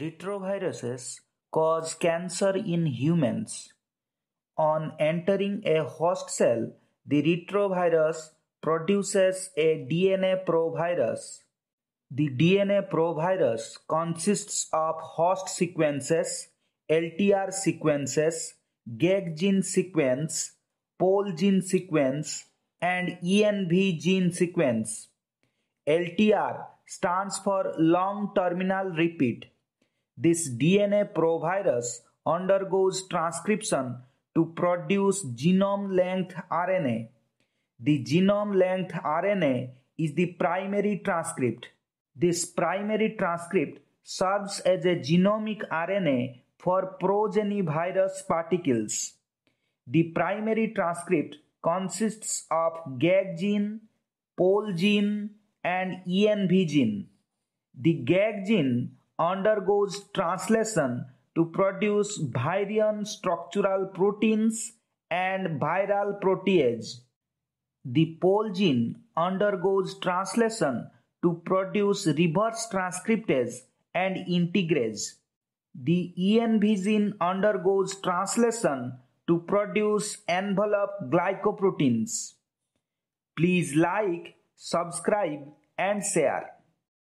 Retroviruses cause cancer in humans. On entering a host cell, the retrovirus produces a DNA provirus. The DNA provirus consists of host sequences, LTR sequences, GAG gene sequence, POL gene sequence, and ENV gene sequence. LTR stands for long terminal repeat. This DNA provirus undergoes transcription to produce genome length RNA. The genome length RNA is the primary transcript. This primary transcript serves as a genomic RNA for progeny virus particles. The primary transcript consists of GAG gene, POL gene, and ENV gene. The GAG gene undergoes translation to produce virion structural proteins and viral protease. The POL gene undergoes translation to produce reverse transcriptase and integrase. The ENV gene undergoes translation to produce envelope glycoproteins. Please like, subscribe and share.